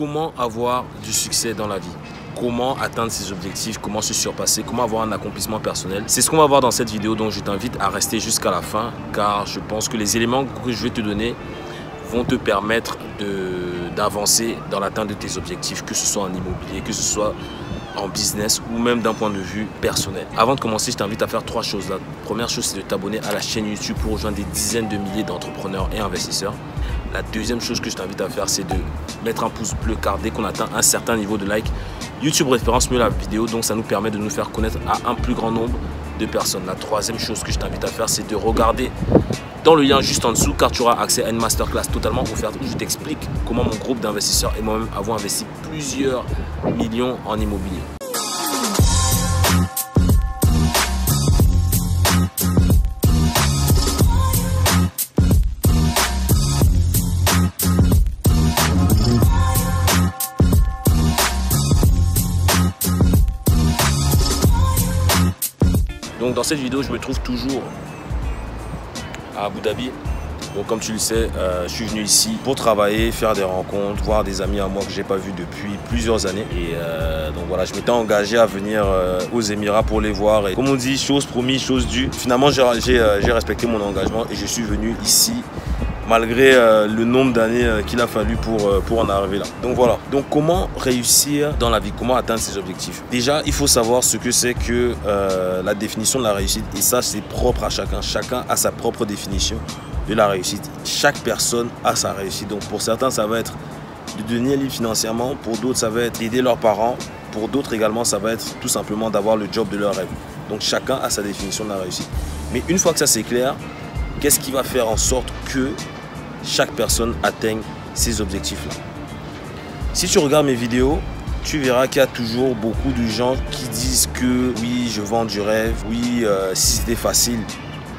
comment avoir du succès dans la vie? Comment atteindre ses objectifs, comment se surpasser, comment avoir un accomplissement personnel? C'est ce qu'on va voir dans cette vidéo, donc je t'invite à rester jusqu'à la fin car je pense que les éléments que je vais te donner vont te permettre d'avancer dans l'atteinte de tes objectifs, que ce soit en immobilier, que ce soit en business ou même d'un point de vue personnel. Avant de commencer, je t'invite à faire trois choses. La première chose, c'est de t'abonner à la chaîne YouTube pour rejoindre des dizaines de milliers d'entrepreneurs et investisseurs. La deuxième chose que je t'invite à faire, c'est de mettre un pouce bleu car dès qu'on atteint un certain niveau de like, YouTube référence mieux la vidéo, donc ça nous permet de nous faire connaître à un plus grand nombre de personnes. La troisième chose que je t'invite à faire, c'est de regarder dans le lien juste en dessous car tu auras accès à une masterclass totalement offerte où je t'explique comment mon groupe d'investisseurs et moi-même avons investi plusieurs millions en immobilier. Dans cette vidéo, je me trouve toujours à Abu Dhabi. Donc comme tu le sais, euh, je suis venu ici pour travailler, faire des rencontres, voir des amis à moi que je n'ai pas vus depuis plusieurs années. Et euh, donc voilà, je m'étais engagé à venir euh, aux Émirats pour les voir. Et comme on dit, chose promise, chose due. Finalement, j'ai respecté mon engagement et je suis venu ici malgré euh, le nombre d'années euh, qu'il a fallu pour, euh, pour en arriver là. Donc voilà. Donc comment réussir dans la vie? Comment atteindre ses objectifs? Déjà, il faut savoir ce que c'est que la définition de la réussite. Et ça, c'est propre à chacun. Chacun a sa propre définition de la réussite. Chaque personne a sa réussite. Donc pour certains, ça va être de devenir libre financièrement. Pour d'autres, ça va être d'aider leurs parents. Pour d'autres également, ça va être tout simplement d'avoir le job de leur rêve. Donc chacun a sa définition de la réussite. Mais une fois que ça c'est clair, qu'est-ce qui va faire en sorte que chaque personne atteigne ces objectifs-là. Si tu regardes mes vidéos, tu verras qu'il y a toujours beaucoup de gens qui disent que oui, je vends du rêve, oui, euh, si c'était facile,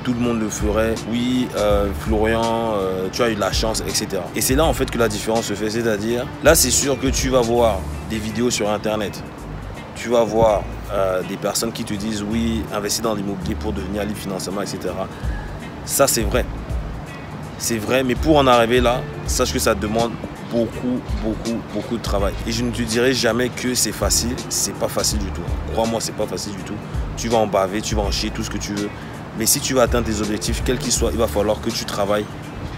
tout le monde le ferait, oui, euh, Florian, euh, tu as eu de la chance, etc. Et c'est là en fait que la différence se fait, c'est-à-dire, là c'est sûr que tu vas voir des vidéos sur Internet, tu vas voir des personnes qui te disent oui, investir dans l'immobilier pour devenir libre financièrement, etc. Ça c'est vrai. C'est vrai, mais pour en arriver là, sache que ça demande beaucoup, beaucoup, beaucoup de travail. Et je ne te dirai jamais que c'est facile. C'est pas facile du tout. Crois-moi, c'est pas facile du tout. Tu vas en baver, tu vas en chier tout ce que tu veux. Mais si tu veux atteindre tes objectifs, quels qu'ils soient, il va falloir que tu travailles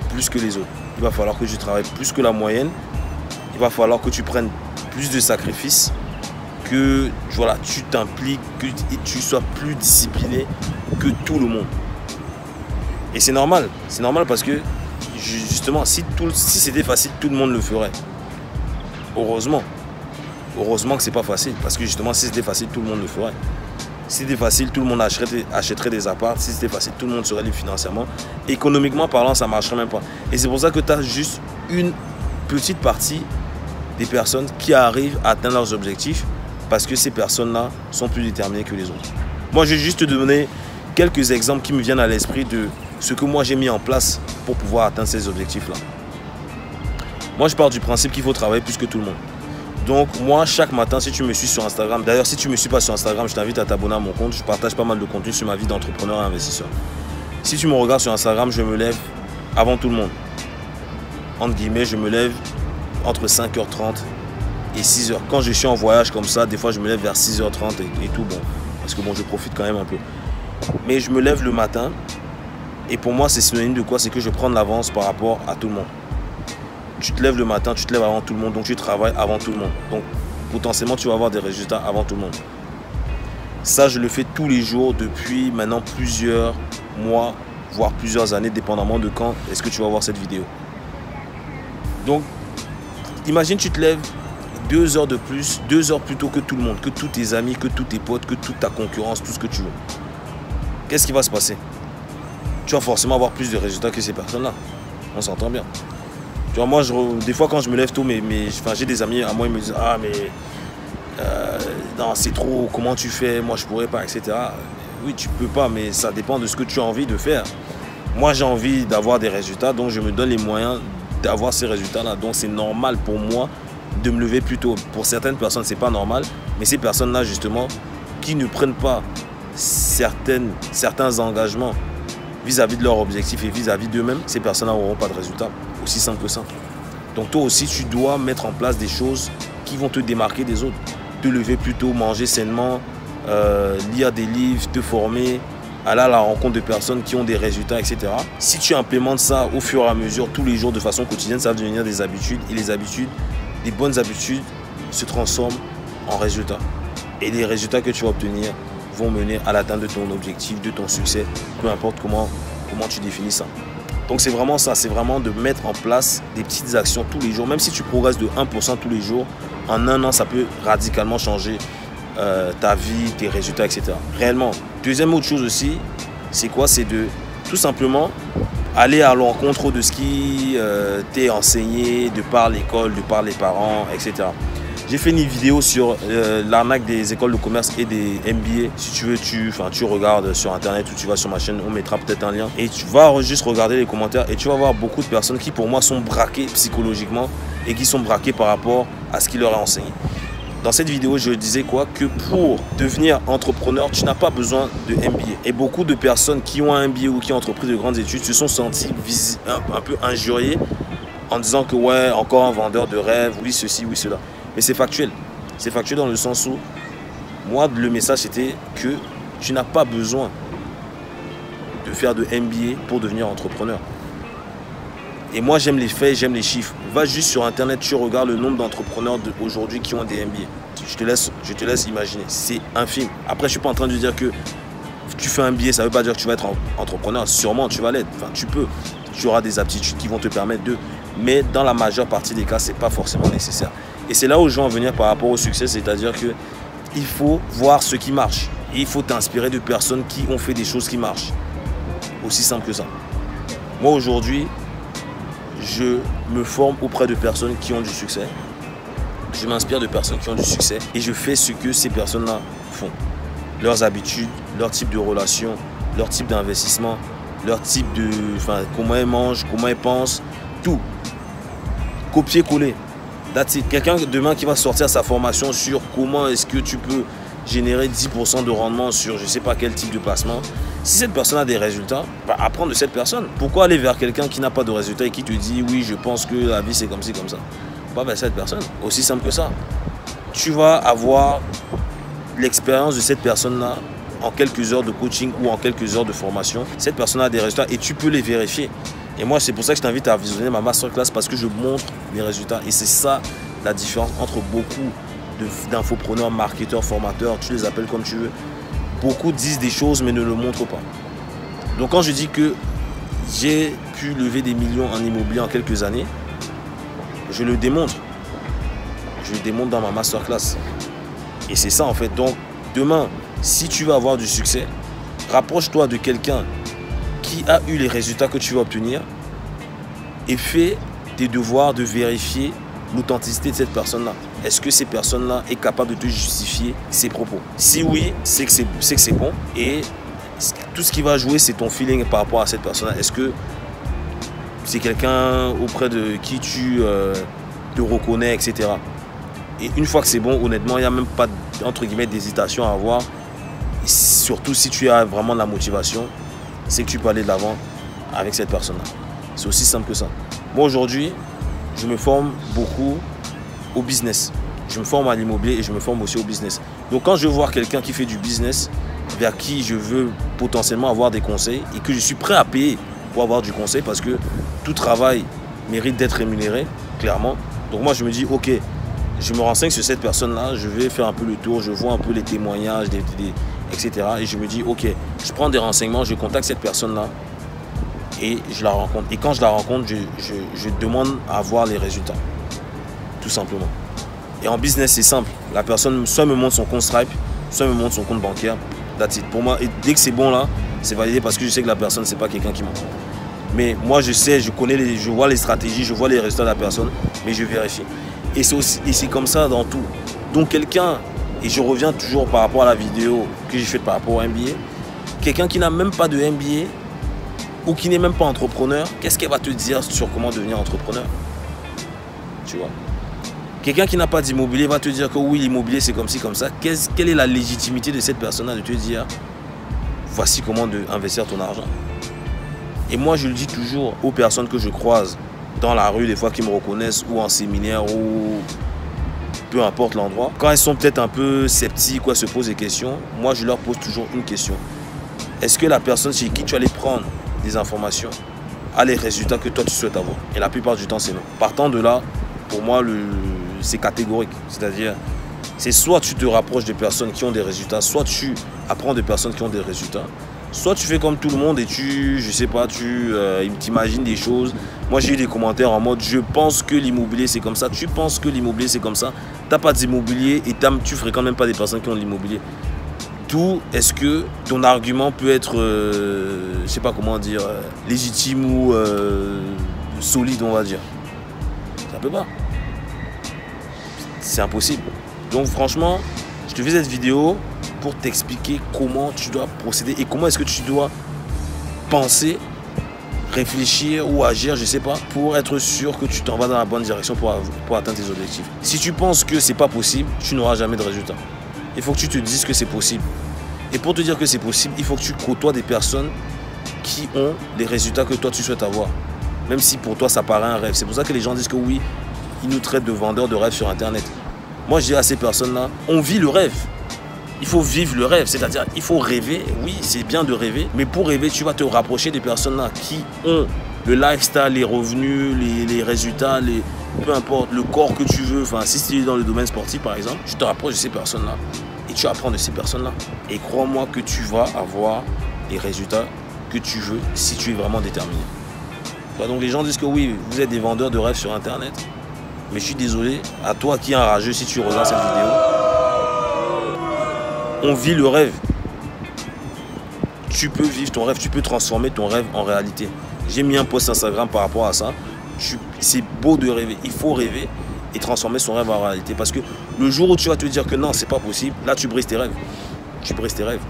plus que les autres. Il va falloir que tu travailles plus que la moyenne. Il va falloir que tu prennes plus de sacrifices, que voilà, tu t'impliques, que tu sois plus discipliné que tout le monde. Et c'est normal. C'est normal parce que, justement, si, si c'était facile, tout le monde le ferait. Heureusement. Heureusement que c'est pas facile. Parce que justement, si c'était facile, tout le monde le ferait. Si c'était facile, tout le monde achèterait, des apparts. Si c'était facile, tout le monde serait libre financièrement. Économiquement parlant, ça ne marcherait même pas. Et c'est pour ça que tu as juste une petite partie des personnes qui arrivent à atteindre leurs objectifs parce que ces personnes-là sont plus déterminées que les autres. Moi, je vais juste te donner quelques exemples qui me viennent à l'esprit de ce que moi j'ai mis en place pour pouvoir atteindre ces objectifs-là. Moi, je pars du principe qu'il faut travailler plus que tout le monde. Donc, moi, chaque matin, si tu me suis sur Instagram, d'ailleurs, si tu ne me suis pas sur Instagram, je t'invite à t'abonner à mon compte. Je partage pas mal de contenu sur ma vie d'entrepreneur et investisseur. Si tu me regardes sur Instagram, je me lève avant tout le monde. Entre guillemets, je me lève entre 5h30 et 6h. Quand je suis en voyage comme ça, des fois, je me lève vers 6h30 et, et tout. Bon, parce que bon, je profite quand même un peu. Mais je me lève le matin et pour moi, c'est synonyme de quoi? C'est que je prends de l'avance par rapport à tout le monde. Tu te lèves le matin, tu te lèves avant tout le monde, donc tu travailles avant tout le monde. Donc potentiellement, tu vas avoir des résultats avant tout le monde. Ça, je le fais tous les jours depuis maintenant plusieurs mois, voire plusieurs années, dépendamment de quand est-ce que tu vas voir cette vidéo. Donc, imagine, tu te lèves deux heures de plus, deux heures plus tôt que tout le monde, que tous tes amis, que tous tes potes, que toute ta concurrence, tout ce que tu veux. Qu'est-ce qui va se passer? Tu vas forcément avoir plus de résultats que ces personnes-là. On s'entend bien. Tu vois, moi, des fois, quand je me lève tôt, mais, mais j'ai des amis à moi, ils me disent Ah, mais euh, non, c'est trop, comment tu fais? Moi, je pourrais pas, etc. Oui, tu peux pas, mais ça dépend de ce que tu as envie de faire. Moi, j'ai envie d'avoir des résultats, donc je me donne les moyens d'avoir ces résultats-là. Donc, c'est normal pour moi de me lever plus tôt. Pour certaines personnes, c'est pas normal, mais ces personnes-là, justement, qui ne prennent pas certaines, certains engagements vis-à-vis de leur objectif et vis-à-vis d'eux-mêmes, ces personnes n'auront pas de résultat. Aussi simple que ça. Donc toi aussi, tu dois mettre en place des choses qui vont te démarquer des autres. Te lever plus tôt, manger sainement, euh, lire des livres, te former, aller à la rencontre de personnes qui ont des résultats, etc. Si tu implémentes ça au fur et à mesure, tous les jours, de façon quotidienne, ça va devenir des habitudes. Et les habitudes, les bonnes habitudes se transforment en résultats. Et les résultats que tu vas obtenir vont mener à l'atteinte de ton objectif, de ton succès, peu importe comment, comment tu définis ça. Donc c'est vraiment ça, c'est vraiment de mettre en place des petites actions tous les jours. Même si tu progresses de 1% tous les jours, en un an, ça peut radicalement changer euh, ta vie, tes résultats, etc. Réellement. Deuxième autre chose aussi, c'est quoi? C'est de tout simplement aller à l'encontre de ce qui euh, t'est enseigné de par l'école, de par les parents, etc. J'ai fait une vidéo sur euh, l'arnaque des écoles de commerce et des MBA. Si tu veux, tu, tu regardes sur internet ou tu vas sur ma chaîne, on mettra peut-être un lien. Et tu vas juste regarder les commentaires et tu vas voir beaucoup de personnes qui pour moi sont braquées psychologiquement et qui sont braquées par rapport à ce qui leur est enseigné. Dans cette vidéo, je disais quoi? Que pour devenir entrepreneur, tu n'as pas besoin de MBA. Et beaucoup de personnes qui ont un MBA ou qui ont entrepris de grandes études se sont sentis un, un peu injuriés en disant que ouais, encore un vendeur de rêves, oui ceci, oui cela. Mais c'est factuel. C'est factuel dans le sens où moi, le message c'était que tu n'as pas besoin de faire de MBA pour devenir entrepreneur. Et moi, j'aime les faits, j'aime les chiffres. Va juste sur Internet, tu regardes le nombre d'entrepreneurs aujourd'hui qui ont des MBA. Je te laisse, je te laisse imaginer. C'est infime. Après, je ne suis pas en train de dire que tu fais un billet, ça ne veut pas dire que tu vas être entrepreneur. Sûrement, tu vas l'être. Enfin, tu peux. Tu auras des aptitudes qui vont te permettre de. Mais dans la majeure partie des cas, ce n'est pas forcément nécessaire. Et c'est là où je veux en venir par rapport au succès, c'est-à-dire que il faut voir ce qui marche. Et il faut t'inspirer de personnes qui ont fait des choses qui marchent. Aussi simple que ça. Moi aujourd'hui, je me forme auprès de personnes qui ont du succès. Je m'inspire de personnes qui ont du succès et je fais ce que ces personnes-là font. Leurs habitudes, leur type de relation, leur type d'investissement, leur type de... Enfin, comment elles mangent, comment elles pensent, tout. Copier-coller. Quelqu'un demain qui va sortir sa formation sur comment est-ce que tu peux générer 10% de rendement sur je ne sais pas quel type de placement. Si cette personne a des résultats, bah, apprendre de cette personne. Pourquoi aller vers quelqu'un qui n'a pas de résultats et qui te dit oui, je pense que la vie c'est comme ci, comme ça? Pas vers cette personne. Aussi simple que ça. Tu vas avoir l'expérience de cette personne-là en quelques heures de coaching ou en quelques heures de formation. Cette personne a des résultats et tu peux les vérifier. Et moi, c'est pour ça que je t'invite à visionner ma masterclass parce que je montre mes résultats. Et c'est ça la différence entre beaucoup d'infopreneurs, marketeurs, formateurs, tu les appelles comme tu veux. Beaucoup disent des choses mais ne le montrent pas. Donc quand je dis que j'ai pu lever des millions en immobilier en quelques années, je le démontre. Je le démontre dans ma masterclass. Et c'est ça en fait. Donc demain, si tu veux avoir du succès, rapproche-toi de quelqu'un qui a eu les résultats que tu vas obtenir et fais tes devoirs de vérifier l'authenticité de cette personne-là. Est-ce que cette personne-là est capable de te justifier ses propos? Si oui, c'est que c'est bon. Et tout ce qui va jouer, c'est ton feeling par rapport à cette personne-là. Est-ce que c'est quelqu'un auprès de qui tu euh, te reconnais, etc. Et une fois que c'est bon, honnêtement, il n'y a même pas d'hésitation à avoir. surtout si tu as vraiment de la motivation, c'est que tu peux aller de l'avant avec cette personne-là. C'est aussi simple que ça. Moi aujourd'hui, je me forme beaucoup au business. Je me forme à l'immobilier et je me forme aussi au business. Donc quand je vois quelqu'un qui fait du business, vers qui je veux potentiellement avoir des conseils et que je suis prêt à payer pour avoir du conseil parce que tout travail mérite d'être rémunéré, clairement. Donc moi je me dis, ok, je me renseigne sur cette personne-là, je vais faire un peu le tour, je vois un peu les témoignages, etc. Et je me dis, ok, je prends des renseignements, je contacte cette personne-là et je la rencontre. Et quand je la rencontre, je, demande à voir les résultats. Tout simplement. Et en business, c'est simple. La personne soit me montre son compte Stripe, soit me montre son compte bancaire. That's it. Pour moi, et dès que c'est bon là, c'est validé parce que je sais que la personne, c'est pas quelqu'un qui ment. Mais moi, je sais, je connais, les, je vois les stratégies, je vois les résultats de la personne, mais je vérifie. Et c'est comme ça dans tout. Donc quelqu'un, et je reviens toujours par rapport à la vidéo que j'ai faite par rapport au MBA, quelqu'un qui n'a même pas de MBA, ou qui n'est même pas entrepreneur, qu'est-ce qu'elle va te dire sur comment devenir entrepreneur? Tu vois? Quelqu'un qui n'a pas d'immobilier va te dire que oui, l'immobilier c'est comme ci, comme ça. quelle est la légitimité de cette personne-là de te dire voici comment de investir ton argent? Et moi je le dis toujours aux personnes que je croise dans la rue, des fois, qui me reconnaissent, ou en séminaire, ou peu importe l'endroit. Quand ils sont peut-être un peu sceptiques ou se posent des questions, moi, je leur pose toujours une question. Est-ce que la personne chez qui tu allais prendre des informations a les résultats que toi, tu souhaites avoir? Et la plupart du temps, c'est non. Partant de là, pour moi, c'est catégorique. C'est-à-dire, c'est soit tu te rapproches de personnes qui ont des résultats, soit tu apprends de personnes qui ont des résultats, soit tu fais comme tout le monde et tu, je sais pas, tu euh, t'imagines des choses. Moi, j'ai eu des commentaires en mode je pense que l'immobilier c'est comme ça, tu penses que l'immobilier c'est comme ça, tu n'as pas d'immobilier et tu fréquentes même pas des personnes qui ont de l'immobilier. D'où est-ce que ton argument peut être, euh, je sais pas comment dire, euh, légitime ou solide, on va dire? Ça peut pas. C'est impossible. Donc franchement, je te fais cette vidéo pour t'expliquer comment tu dois procéder et comment est-ce que tu dois penser, réfléchir ou agir, je sais pas, pour être sûr que tu t'en vas dans la bonne direction pour, pour atteindre tes objectifs. Si tu penses que c'est pas possible, tu n'auras jamais de résultat. Il faut que tu te dises que c'est possible. Et pour te dire que c'est possible, il faut que tu côtoies des personnes qui ont les résultats que toi tu souhaites avoir. Même si pour toi ça paraît un rêve. C'est pour ça que les gens disent que oui, ils nous traitent de vendeurs de rêves sur Internet. Moi, je dis à ces personnes-là, on vit le rêve. Il faut vivre le rêve, c'est-à-dire il faut rêver. Oui, c'est bien de rêver, mais pour rêver, tu vas te rapprocher des personnes-là qui ont le lifestyle, les revenus, les, résultats, les, peu importe, le corps que tu veux. Enfin, si tu es dans le domaine sportif, par exemple, tu te rapproches de ces personnes-là et tu apprends de ces personnes-là. Et crois-moi que tu vas avoir les résultats que tu veux si tu es vraiment déterminé. Donc les gens disent que oui, vous êtes des vendeurs de rêves sur Internet. Mais je suis désolé, à toi qui es rageux si tu regardes cette vidéo, on vit le rêve. Tu peux vivre ton rêve, tu peux transformer ton rêve en réalité. J'ai mis un post Instagram par rapport à ça. C'est beau de rêver. Il faut rêver et transformer son rêve en réalité. Parce que le jour où tu vas te dire que non, c'est pas possible, là tu brises tes rêves. Tu brises tes rêves.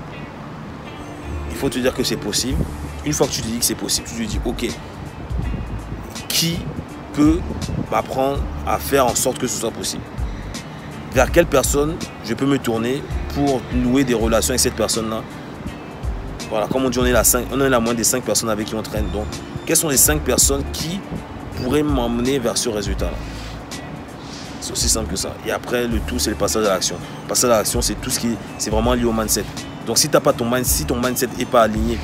Il faut te dire que c'est possible. Une fois que tu te dis que c'est possible, tu te dis ok, qui peut m'apprendre à faire en sorte que ce soit possible? Vers quelle personne je peux me tourner pour nouer des relations avec cette personne-là Voilà, comme on dit, on est, la, on est la moindre des cinq personnes avec qui on traîne. Donc, quelles sont les cinq personnes qui pourraient m'emmener vers ce résultat-là? C'est aussi simple que ça. Et après, le tout, c'est le passage à l'action. Le passage à l'action, c'est tout ce qui c'est vraiment lié au mindset. Donc, si, as pas ton mind, si ton mindset n'est pas aligné,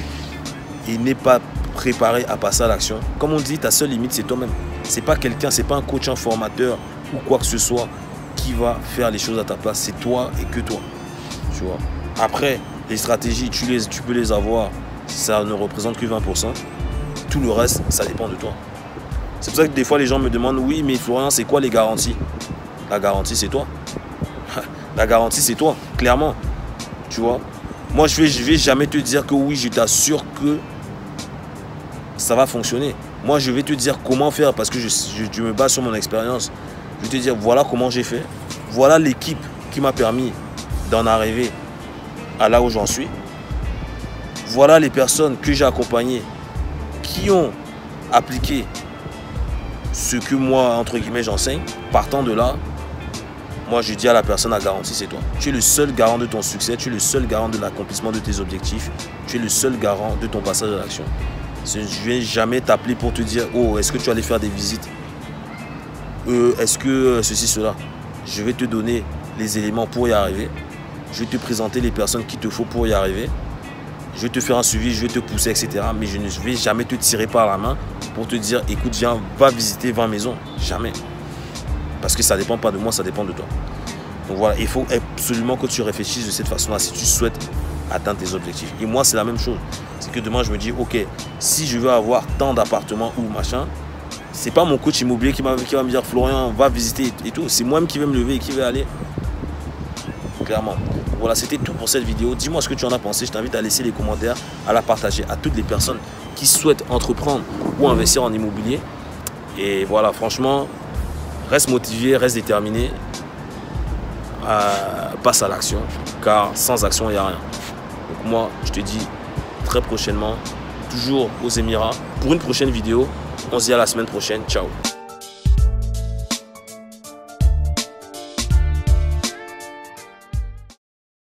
il n'est pas préparé à passer à l'action, comme on dit, ta seule limite, c'est toi-même. C'est pas quelqu'un, c'est pas un coach, un formateur ou quoi que ce soit qui va faire les choses à ta place. C'est toi et que toi. Tu vois. Après, les stratégies, tu, les, tu peux les avoir. Ça ne représente que 20%. Tout le reste, ça dépend de toi. C'est pour ça que des fois, les gens me demandent Oui, mais Florian, c'est quoi les garanties? La garantie, c'est toi. La garantie, c'est toi, clairement. Tu vois Moi, je ne vais, je vais jamais te dire que oui, je t'assure que ça va fonctionner. Moi, je vais te dire comment faire parce que je, me base sur mon expérience. Je vais te dire voilà comment j'ai fait. Voilà l'équipe qui m'a permis d'en arriver à là où j'en suis. Voilà les personnes que j'ai accompagnées qui ont appliqué ce que moi, entre guillemets, j'enseigne. Partant de là, moi, je dis à la personne à garantie, c'est toi. Tu es le seul garant de ton succès, tu es le seul garant de l'accomplissement de tes objectifs, tu es le seul garant de ton passage à l'action. Je ne vais jamais t'appeler pour te dire Oh, est-ce que tu allais faire des visites euh, Est-ce que euh, ceci, cela Je vais te donner les éléments pour y arriver. Je vais te présenter les personnes qu'il te faut pour y arriver. Je vais te faire un suivi, je vais te pousser, etc. Mais je ne vais jamais te tirer par la main pour te dire Écoute, viens, va visiter 20 maisons. Jamais. Parce que ça ne dépend pas de moi, ça dépend de toi. Donc voilà, il faut absolument que tu réfléchisses de cette façon-là si tu souhaites atteindre tes objectifs. Et moi, c'est la même chose. C'est que demain, je me dis, ok, si je veux avoir tant d'appartements ou machin, c'est pas mon coach immobilier qui, va me dire, Florian, va visiter et tout. C'est moi-même qui vais me lever et qui vais aller. Clairement. Voilà, c'était tout pour cette vidéo. Dis-moi ce que tu en as pensé. Je t'invite à laisser les commentaires, à la partager à toutes les personnes qui souhaitent entreprendre ou investir en immobilier. Et voilà, franchement, reste motivé, reste déterminé. Euh, passe à l'action, car sans action, il n'y a rien. Donc moi, je te dis très prochainement, toujours aux Émirats, pour une prochaine vidéo. On se dit à la semaine prochaine. Ciao